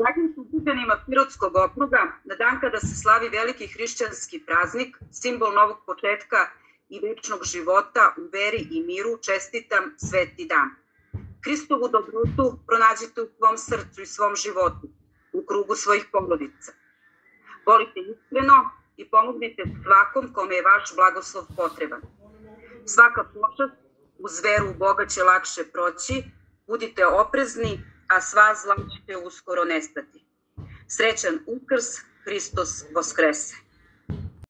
dragim sukupljenima Pirotskog okruga, na dan kada se slavi veliki hrišćanski praznik, simbol novog početka i večnog života u veri i miru, čestitam sveti dan. Hristovu dobrotu pronađite u svom srcu i svom životu, u krugu svojih porodica. Volite iskreno i pomognite svakom kome je vaš blagoslov potreban. Svaka počast uz veru u Boga će lakše proći, budite oprezni, a sva zla ćete uskoro nestati. Srećan Ukrs, Hristos Voskrese.